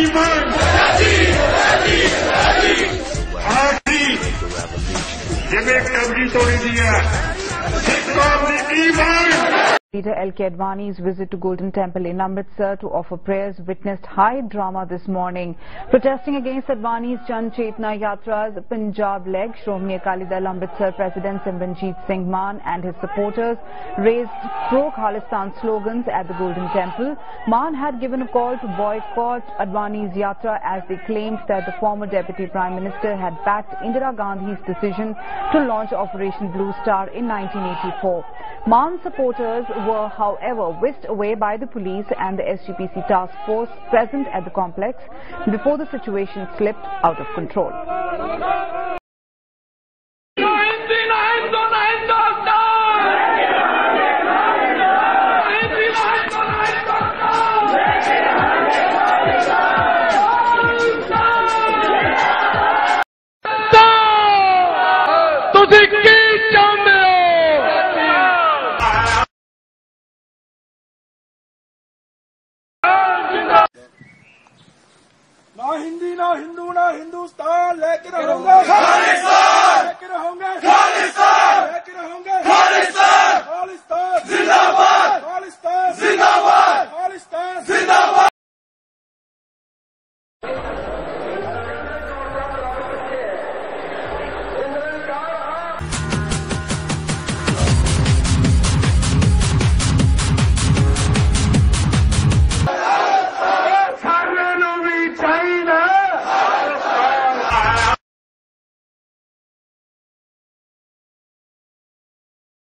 ईमान आखिरी जब एक कब्जी तोड़ी दिया ईमान Leader L.K. Advani's visit to Golden Temple in Amritsar to offer prayers witnessed high drama this morning. Protesting against Advani's Jan Chetna Yatra's Punjab leg, Shiromani Akali Dal Amritsar President Simranjeet Singh Maan and his supporters raised pro-Khalistan slogans at the Golden Temple. Maan had given a call to boycott Advani's Yatra as they claimed that the former Deputy Prime Minister had backed Indira Gandhi's decision to launch Operation Blue Star in 1984. Maan supporters were, however, whisked away by the police and the SGPC task force present at the complex before the situation slipped out of control. तुझी की ना हिंदी ना हिंदू ना हिंदुस्तान लेके रहोगे